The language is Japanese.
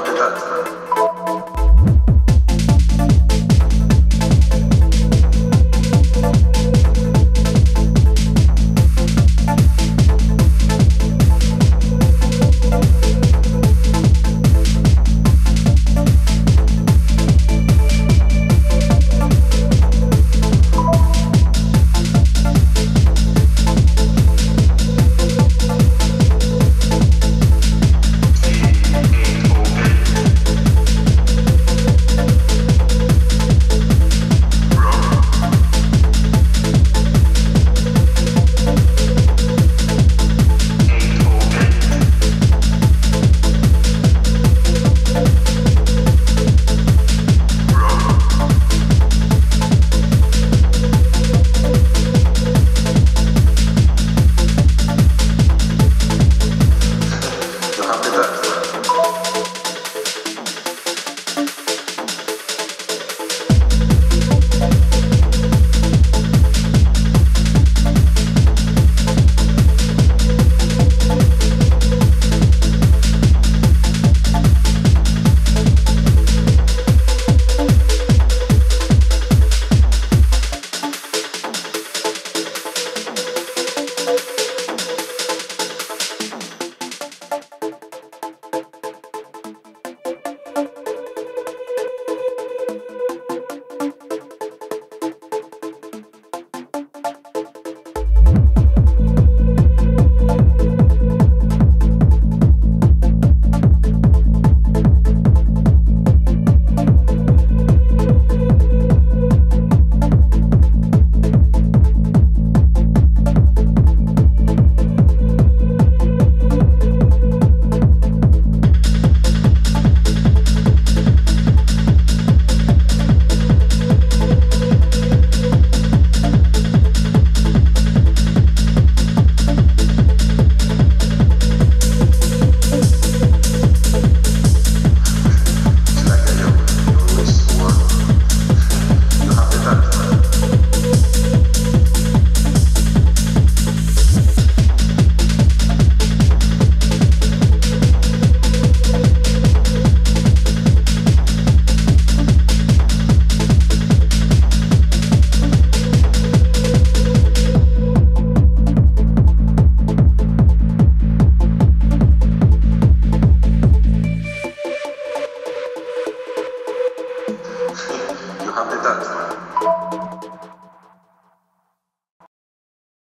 ってたんですか？